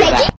after.